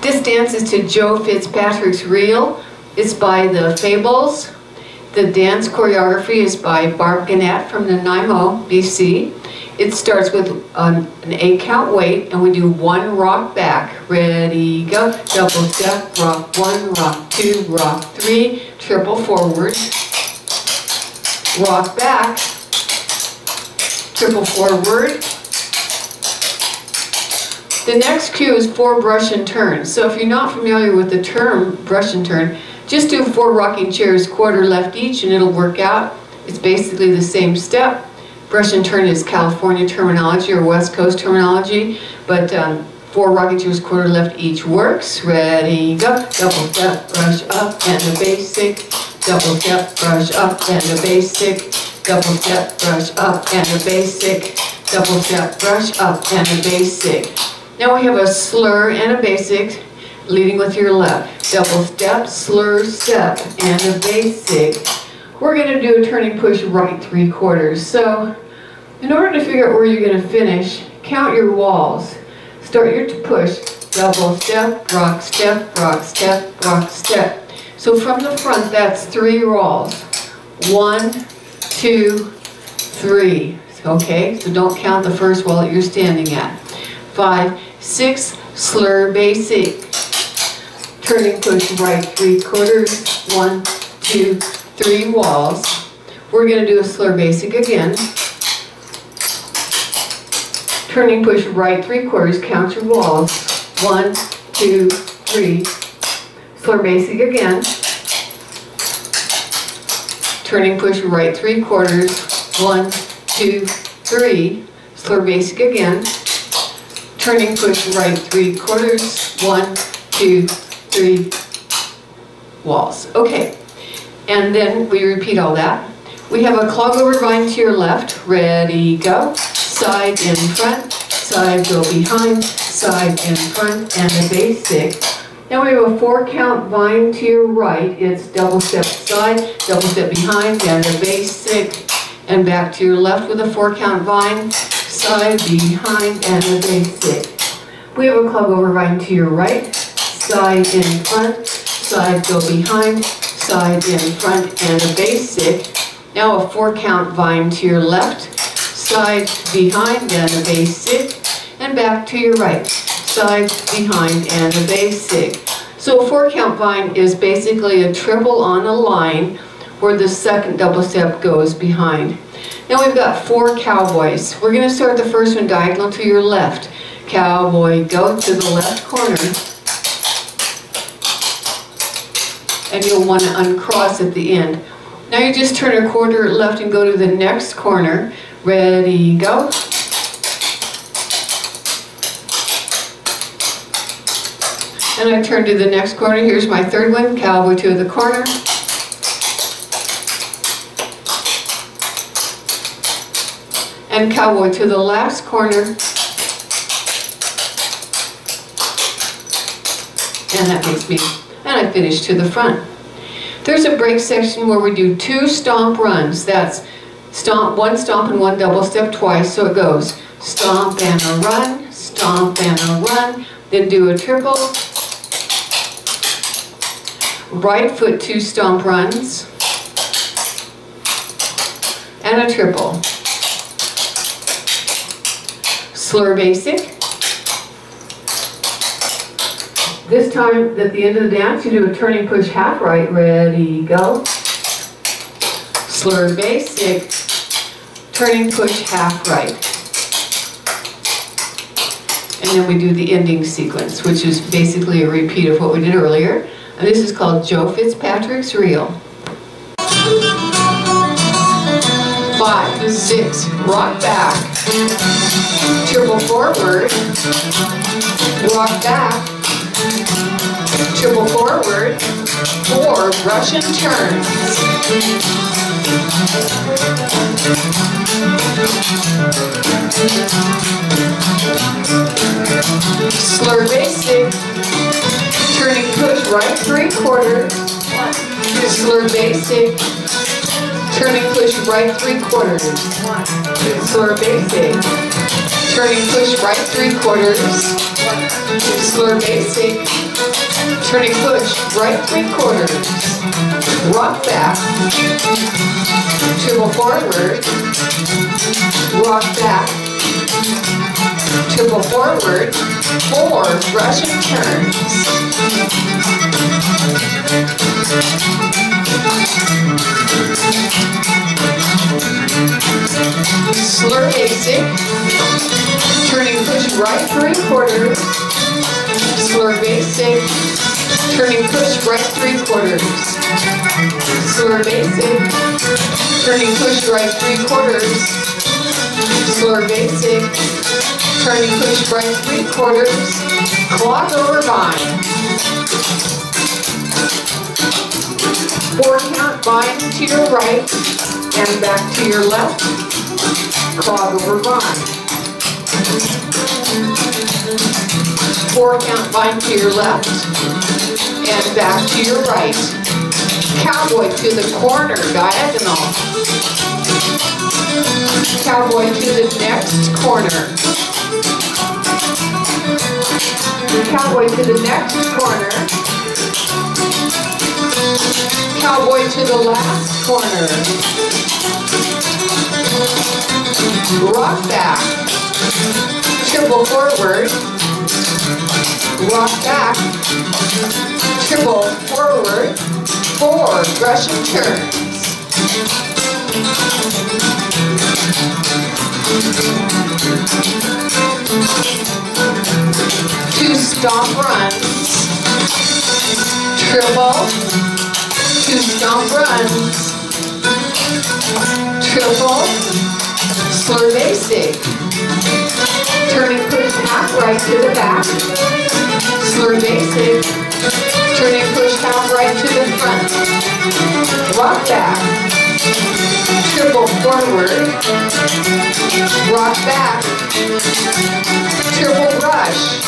This dance is to Joe Fitzpatrick's Reel. It's by the Fables. The dance choreography is by Barb Guenette from Nanaimo, BC. It starts with an, eight count wait and we do one rock back. Ready, go. Double step, rock one, rock two, rock three, triple forward. Rock back, triple forward, the next cue is four brush and turn. So if you're not familiar with the term brush and turn, just do four rocking chairs, quarter left each, and it'll work out. It's basically the same step. Brush and turn is California terminology or West Coast terminology, but um, four rocking chairs, quarter left each works. Ready, go. Double step, brush up, and the basic. Double step, brush up, and the basic. Double step, brush up, and the basic. Double step, brush up, and the basic. Now we have a slur and a basic, leading with your left. Double step, slur, step, and a basic. We're going to do a turning push right three quarters. So in order to figure out where you're going to finish, count your walls. Start your push, double step, rock, step, rock, step, rock, step. So from the front, that's three walls. One, two, three. Okay, so don't count the first wall that you're standing at. Five, Six, slur basic. Turning push right three quarters. One, two, three walls. We're going to do a slur basic again. Turning push right three quarters. Count your walls. One, two, three. Slur basic again. Turning push right three quarters. One, two, three. Slur basic again turning push right three quarters, one, two, three, walls. Okay, and then we repeat all that. We have a clog over vine to your left, ready, go. Side in front, side go behind, side in front, and a basic. Now we have a four count vine to your right. It's double step side, double step behind, and a basic. And back to your left with a four count vine, side, behind, and a basic. We have a clog over vine to your right, side in front, side go behind, side in front, and a basic. Now a four count vine to your left, side, behind, and a basic, and back to your right, side, behind, and a basic. So a four count vine is basically a triple on a line where the second double step goes behind. Now we've got four cowboys. We're going to start the first one diagonal to your left. Cowboy, go to the left corner. And you'll want to uncross at the end. Now you just turn a quarter left and go to the next corner. Ready, go. And I turn to the next corner. Here's my third one, cowboy to the corner. And cowboy to the last corner. And that makes me, and I finish to the front. There's a break section where we do two stomp runs. That's stomp, one stomp and one double step twice. So it goes stomp and a run, stomp and a run, then do a triple. Right foot two stomp runs, and a triple slur basic. This time, at the end of the dance, you do a turning push half right. Ready, go. Slur basic. Turning push half right. And then we do the ending sequence, which is basically a repeat of what we did earlier. And this is called Joe Fitzpatrick's Reel. Six, rock back. Triple forward, rock back, triple forward, four brush and turns. Slur basic, turning push right three quarter, slur basic, turning push right three quarters, basic, turning push right three quarters, basic, Turning push, right three quarters. Rock back. Triple forward. Rock back. Triple forward. Four brush and turns. Right three quarters. Slur basic. Turning push right three quarters. Slur basic. Turning push right three quarters. Slur basic. Turning push right three quarters. Clog over vine. Four count vine to your right and back to your left. Clog over vine. Four count vine to your left and back to your right. Cowboy to the corner, diagonal. Cowboy to the next corner. Cowboy to the next corner. Cowboy to the last corner. Rock back. Triple forward. Rock back. Triple forward. Four brush and turns. Two stomp runs. Triple. Two stomp runs. Triple. Slur basic. Turning push half right to the back. Slur basic. Turning push half right to the front. Rock back. Triple forward. Rock back. Triple rush.